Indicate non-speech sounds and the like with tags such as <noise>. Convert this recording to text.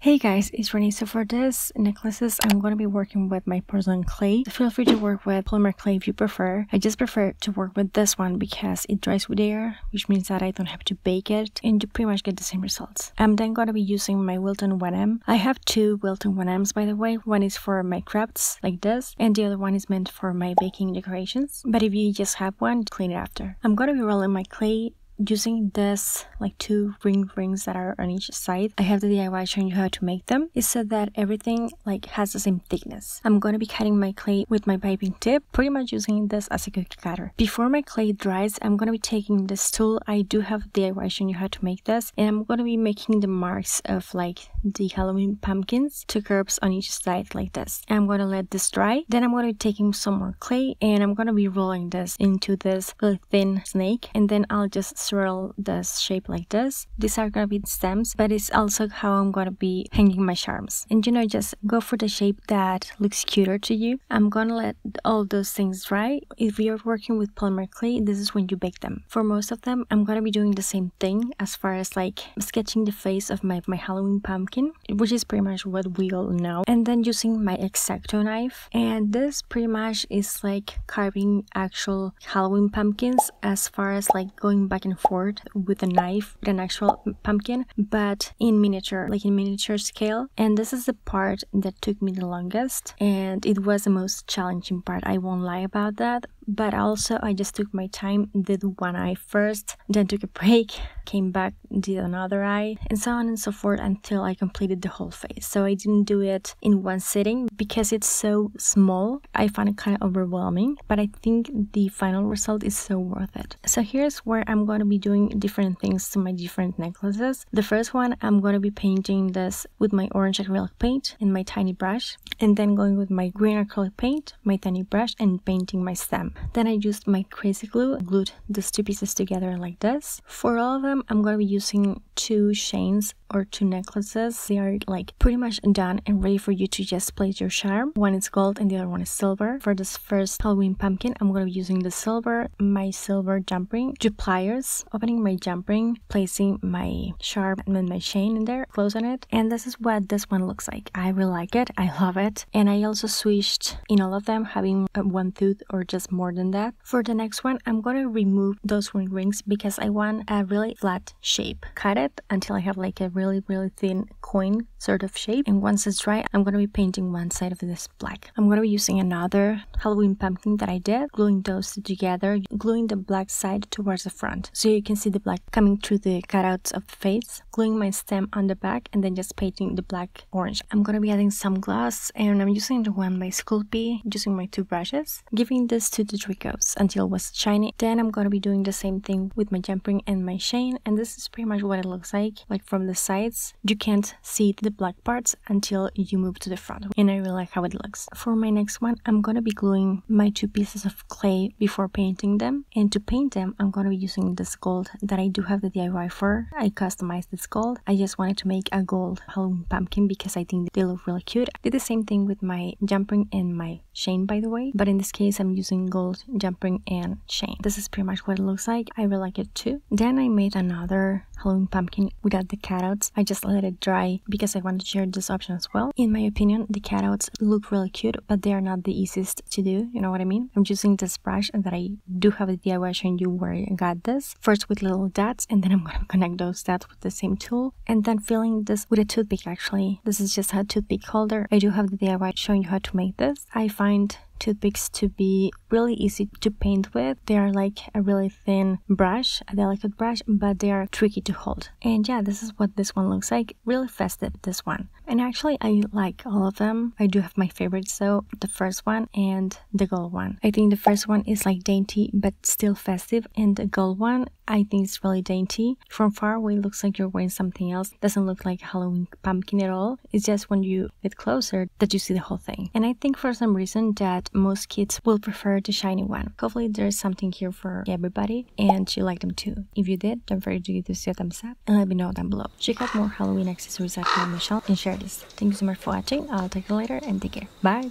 Hey guys, it's Renee. So for this necklaces, I'm going to be working with my porcelain clay. Feel free to work with polymer clay if you prefer. I just prefer to work with this one because it dries with air, which means that I don't have to bake it and you pretty much get the same results. I'm then going to be using my Wilton 1M. I have two Wilton 1Ms by the way. One is for my crafts like this and the other one is meant for my baking decorations. But if you just have one, clean it after. I'm going to be rolling my clay using this like two ring rings that are on each side i have the diy showing you how to make them. It said that everything like has the same thickness. I'm going to be cutting my clay with my piping tip pretty much using this as a cookie cutter. Before my clay dries i'm going to be taking this tool. I do have the diy showing you how to make this and i'm going to be making the marks of like the halloween pumpkins two curves on each side like this. And i'm going to let this dry. Then i'm going to be taking some more clay and i'm going to be rolling this into this really thin snake and then i'll just swirl the shape like this. These are gonna be the stems, but it's also how I'm gonna be hanging my charms. And you know, just go for the shape that looks cuter to you. I'm gonna let all those things dry. If you're working with polymer clay, this is when you bake them. For most of them, I'm gonna be doing the same thing as far as like sketching the face of my, my Halloween pumpkin, which is pretty much what we all know. And then using my X-Acto knife. And this pretty much is like carving actual Halloween pumpkins as far as like going back and forth with a knife with an actual pumpkin, but in miniature, like in miniature scale. And this is the part that took me the longest, and it was the most challenging part. I won't lie about that but also I just took my time, did one eye first, then took a break, came back, did another eye, and so on and so forth until I completed the whole face. So I didn't do it in one sitting because it's so small. I find it kind of overwhelming, but I think the final result is so worth it. So here's where I'm going to be doing different things to my different necklaces. The first one, I'm going to be painting this with my orange acrylic paint and my tiny brush, and then going with my green acrylic paint, my tiny brush, and painting my stem. Then I used my crazy glue, glued these two pieces together like this. For all of them, I'm going to be using two chains or two necklaces. They are like pretty much done and ready for you to just place your charm. One is gold and the other one is silver. For this first Halloween pumpkin, I'm going to be using the silver, my silver jump ring, two pliers, opening my jump ring, placing my charm and then my chain in there, closing it. And this is what this one looks like. I really like it. I love it. And I also switched in all of them having one tooth or just more than that. For the next one, I'm going to remove those ring rings because I want a really flat shape. Cut it until I have like a really, really thin coin sort of shape. And once it's dry, I'm going to be painting one side of this black. I'm going to be using another Halloween pumpkin that I did, gluing those together, gluing the black side towards the front. So you can see the black coming through the cutouts of the face, gluing my stem on the back, and then just painting the black orange. I'm going to be adding some gloss, and I'm using the one by Sculpey, using my two brushes, giving this to the tricots until it was shiny. Then I'm going to be doing the same thing with my jump ring and my chain, and this is pretty much what it looks like, like from the sides. You can't see the black parts until you move to the front, and I really like how it looks. For my next one, I'm to be gluing my two pieces of clay before painting them, and to paint them, I'm to be using this gold that I do have the DIY for. I customized this gold. I just wanted to make a gold Halloween pumpkin because I think they look really cute. I did the same thing with my jump ring and my chain, by the way, but in this case, I'm using gold jump ring and chain. This is pretty much what it looks like. I really like it too. Then I made another Halloween pumpkin without the cutouts. I just let it dry because I wanted to share this option as well. In my opinion, the cutouts look really cute, but they are not the easiest to do. You know what I mean? I'm using this brush and that I do have a DIY showing you where I got this. First with little dots, and then I'm gonna <laughs> connect those dots with the same tool, and then filling this with a toothpick. Actually, this is just a toothpick holder. I do have the DIY showing you how to make this. I find toothpicks to be really easy to paint with. They are like a really thin brush, a delicate brush, but they are tricky to hold. And yeah, this is what this one looks like. Really festive, this one. And actually, I like all of them. I do have my favorites so the first one and the gold one. I think the first one is like dainty but still festive, and the gold one, I think it's really dainty. From far away, it looks like you're wearing something else. Doesn't look like a Halloween pumpkin at all. It's just when you get closer that you see the whole thing. And I think for some reason that most kids will prefer the shiny one. Hopefully, there's something here for everybody, and you like them too. If you did, don't forget to give this a thumbs up and let me know down below. Check out more Halloween accessories at my channel and share this. Thank you so much for watching. I'll talk to you later and take care. Bye.